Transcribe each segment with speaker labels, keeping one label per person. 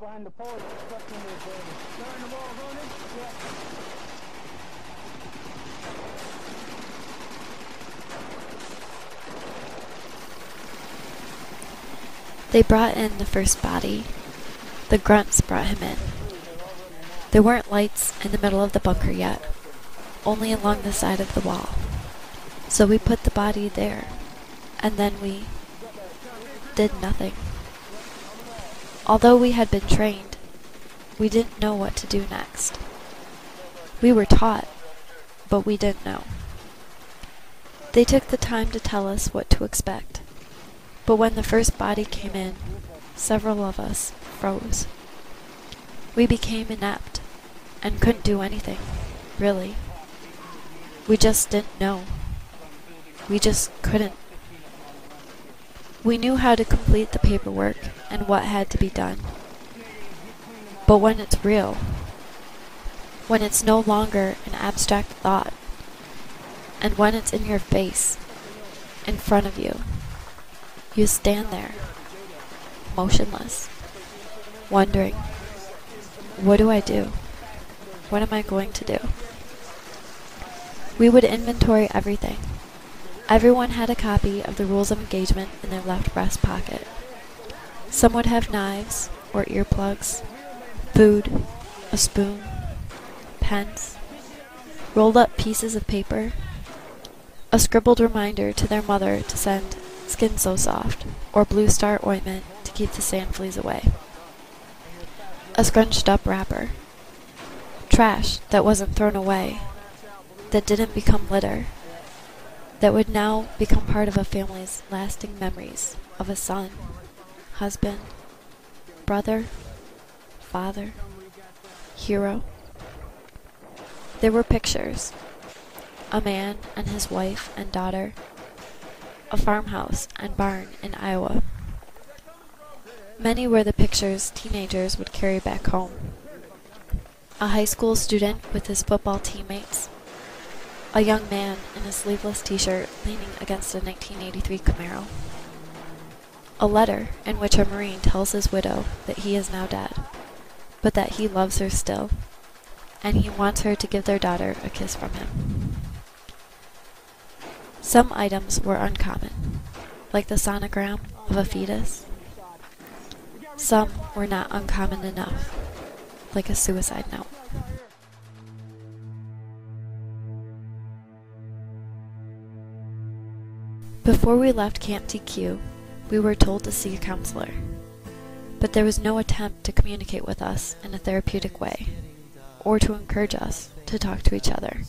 Speaker 1: behind the pole, it's stuck in the building. Starting the wall going? Yeah.
Speaker 2: They brought in the first body. The grunts brought him in. There weren't lights in the middle of the bunker yet, only along the side of the wall. So we put the body there, and then we did nothing. Although we had been trained, we didn't know what to do next. We were taught, but we didn't know. They took the time to tell us what to expect. But when the first body came in, several of us froze. We became inept and couldn't do anything, really. We just didn't know. We just couldn't. We knew how to complete the paperwork and what had to be done. But when it's real, when it's no longer an abstract thought, and when it's in your face, in front of you, you stand there, motionless, wondering, what do I do? What am I going to do? We would inventory everything. Everyone had a copy of the rules of engagement in their left breast pocket. Some would have knives or earplugs, food, a spoon, pens, rolled up pieces of paper, a scribbled reminder to their mother to send Skin So Soft or Blue Star ointment to keep the sand fleas away, a scrunched up wrapper, trash that wasn't thrown away, that didn't become litter, that would now become part of a family's lasting memories of a son, husband, brother, father, hero. There were pictures a man and his wife and daughter, a farmhouse and barn in Iowa. Many were the pictures teenagers would carry back home. A high school student with his football teammates, a young man in a sleeveless t shirt leaning against a 1983 Camaro. A letter in which a Marine tells his widow that he is now dead, but that he loves her still, and he wants her to give their daughter a kiss from him. Some items were uncommon, like the sonogram of a fetus. Some were not uncommon enough, like a suicide note. Before we left Camp TQ, we were told to see a counselor, but there was no attempt to communicate with us in a therapeutic way, or to encourage us to talk to each other.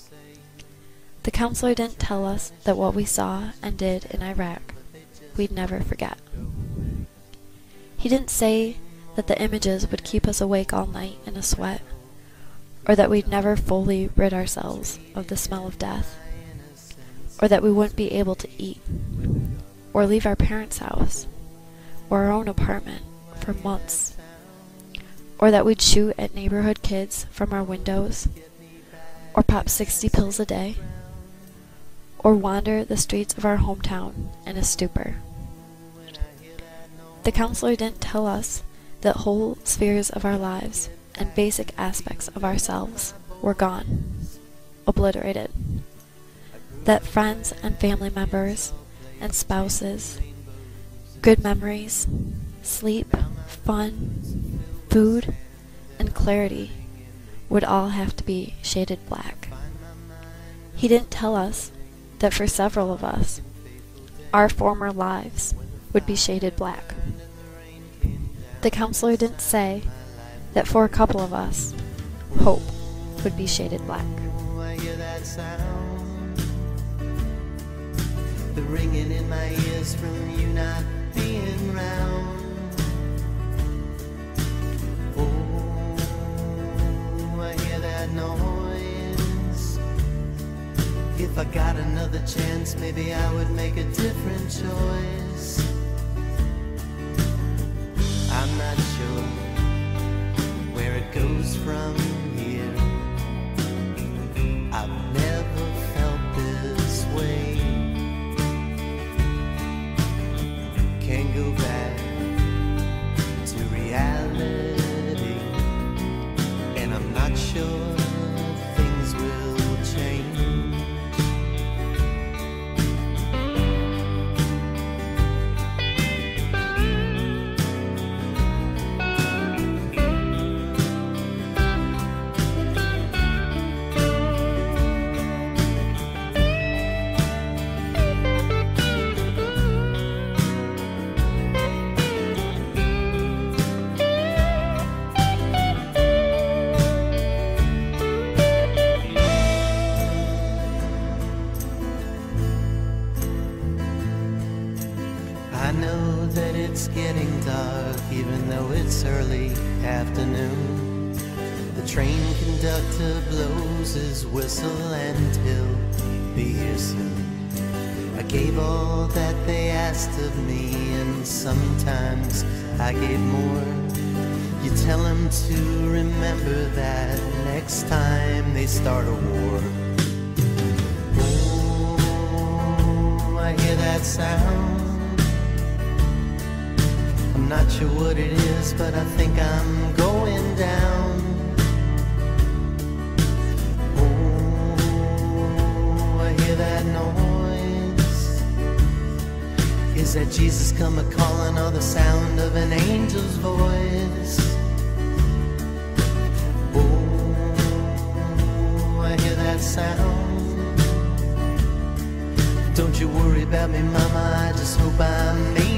Speaker 2: The counselor didn't tell us that what we saw and did in Iraq we'd never forget. He didn't say that the images would keep us awake all night in a sweat, or that we'd never fully rid ourselves of the smell of death, or that we wouldn't be able to eat, or leave our parents' house, or our own apartment for months, or that we'd shoot at neighborhood kids from our windows, or pop 60 pills a day, or wander the streets of our hometown in a stupor. The counselor didn't tell us that whole spheres of our lives and basic aspects of ourselves were gone, obliterated. That friends and family members and spouses, good memories, sleep, fun, food, and clarity would all have to be shaded black. He didn't tell us that for several of us, our former lives would be shaded black. The counselor didn't say that for a couple of us, hope would be shaded black.
Speaker 3: Ringing in my ears from you not being round. Oh, I hear that noise. If I got another chance, maybe I would make a different choice. I know that it's getting dark, even though it's early afternoon. The train conductor blows his whistle and he'll be here soon. I gave all that they asked of me, and sometimes I gave more. You tell them to remember that next time they start a war. Oh, I hear that sound. Sure what it is, but I think I'm going down. Oh, I hear that noise. Is that Jesus come a calling or the sound of an angel's voice? Oh, I hear that sound. Don't you worry about me, mama. I just hope I make